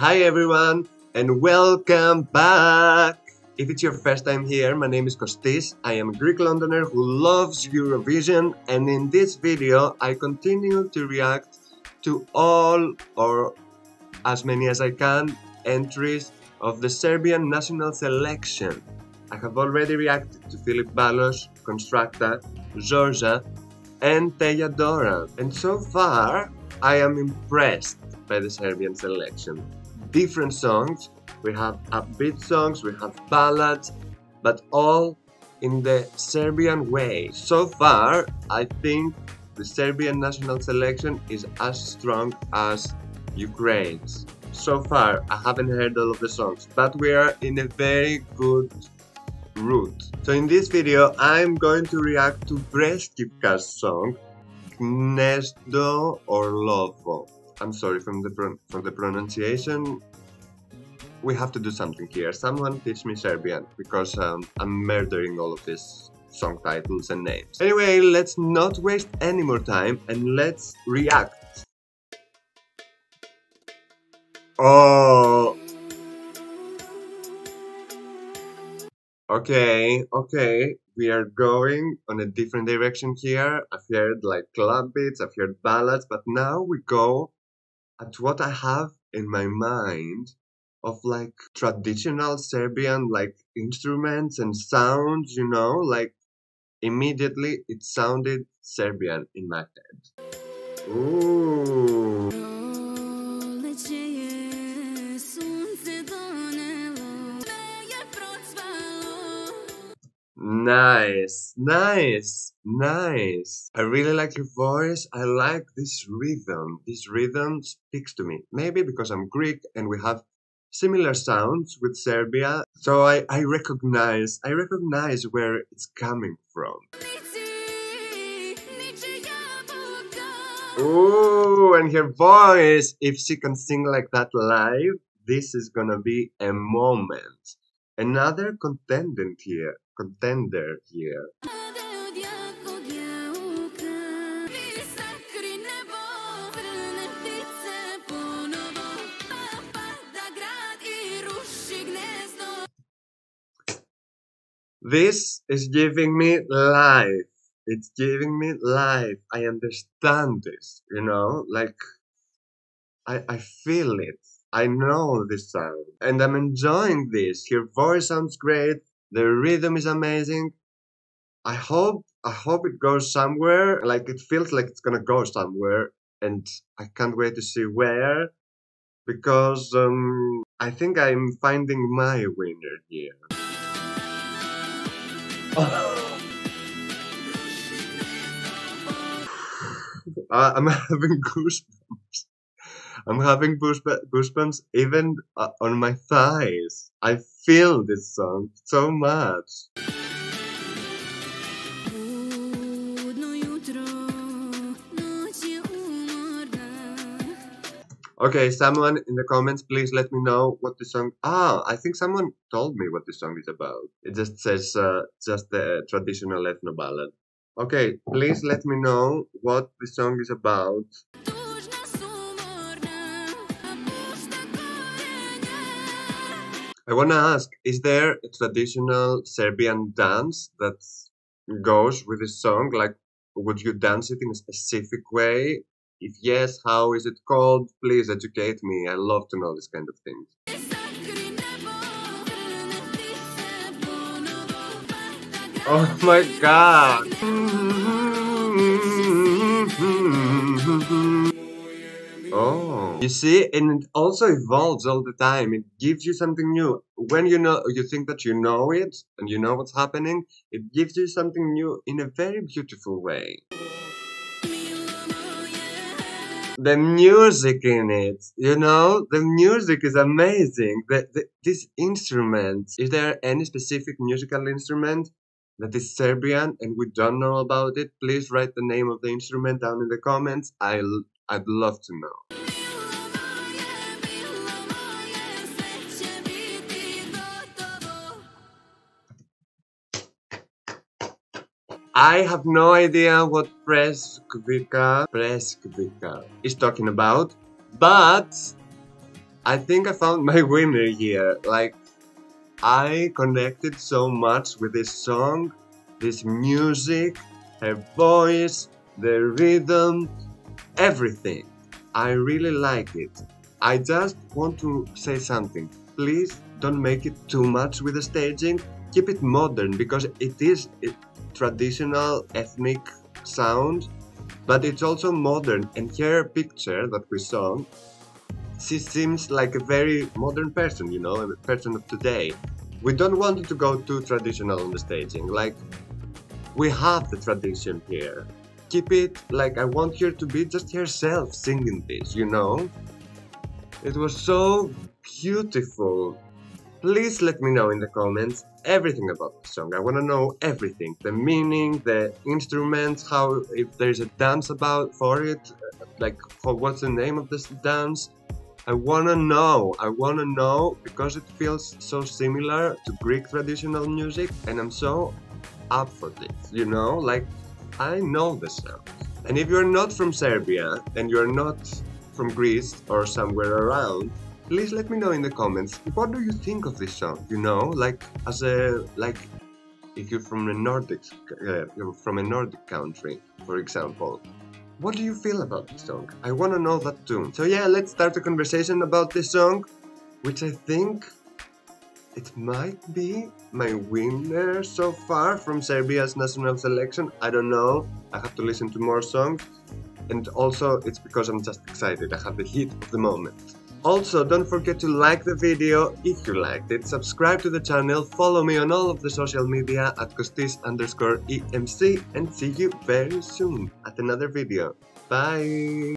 Hi everyone and welcome back! If it's your first time here, my name is Kostis. I am a Greek Londoner who loves Eurovision and in this video I continue to react to all or as many as I can entries of the Serbian national selection. I have already reacted to Filip Balos, Konstrakta, Zorja and Teya Dora and so far I am impressed by the Serbian selection different songs. We have upbeat songs, we have ballads, but all in the Serbian way. So far, I think the Serbian national selection is as strong as Ukraine's. So far, I haven't heard all of the songs, but we are in a very good route. So in this video, I'm going to react to Breskvica's song Gnezdo Orlovo. I'm sorry from the for the pronunciation. We have to do something here. Someone teach me Serbian because um, I'm murdering all of these song titles and names. Anyway, let's not waste any more time and let's react. Oh. Okay, okay, we are going on a different direction here. I've heard like club beats, I've heard ballads, but now we go at what I have in my mind of like traditional Serbian like instruments and sounds, you know, like immediately it sounded Serbian in my head. Ooh. Nice, nice, nice. I really like your voice. I like this rhythm. This rhythm speaks to me. Maybe because I'm Greek and we have similar sounds with Serbia. So I, I recognize, I recognize where it's coming from. Ooh, and her voice, if she can sing like that live, this is gonna be a moment. Another contender here, contender here. This is giving me life. It's giving me life. I understand this, you know, like I, I feel it. I know this sound and I'm enjoying this. Your voice sounds great. The rhythm is amazing. I hope, I hope it goes somewhere. Like it feels like it's gonna go somewhere and I can't wait to see where because um, I think I'm finding my winner here. I'm having goosebumps. I'm having goosebumps even uh, on my thighs. I feel this song so much. Okay, someone in the comments, please let me know what the song. Ah, I think someone told me what the song is about. It just says uh, just the traditional ethno ballad. Okay, please let me know what the song is about. I wanna ask, is there a traditional Serbian dance that goes with the song? Like, would you dance it in a specific way? If yes, how is it called? Please educate me. I love to know this kind of things. Oh my god! Oh, you see, and it also evolves all the time. It gives you something new. When you know, you think that you know it and you know what's happening, it gives you something new in a very beautiful way the music in it you know? The music is amazing. The, the, this instrument is there any specific musical instrument that is serbian and we don't know about it? Please write the name of the instrument down in the comments. I'll i'd love to know I have no idea what Breskvica, Breskvica is talking about, but I think I found my winner here. Like, I connected so much with this song, this music, her voice, the rhythm, everything. I really like it. I just want to say something. Please don't make it too much with the staging. Keep it modern because it is a traditional ethnic sound, but it's also modern. And her picture that we saw, she seems like a very modern person, you know, a person of today. We don't want to go too traditional on the staging. Like, we have the tradition here keep it like I want her to be just herself singing this, you know? It was so beautiful. Please let me know in the comments everything about the song. I want to know everything. The meaning, the instruments, how if there's a dance about for it, like what's the name of this dance? I want to know. I want to know because it feels so similar to Greek traditional music and I'm so up for this, you know? Like I know the sound. And if you're not from Serbia and you're not from Greece or somewhere around, please let me know in the comments what do you think of this song? You know, like as a like if you're from a Nordic uh, from a Nordic country, for example. What do you feel about this song? I want to know that too. So yeah, let's start a conversation about this song, which I think it might be my winner so far from Serbia's national selection. I don't know. I have to listen to more songs. And also, it's because I'm just excited. I have the heat of the moment. Also, don't forget to like the video if you liked it, subscribe to the channel, follow me on all of the social media at Kostis underscore ESC, and see you very soon at another video. Bye!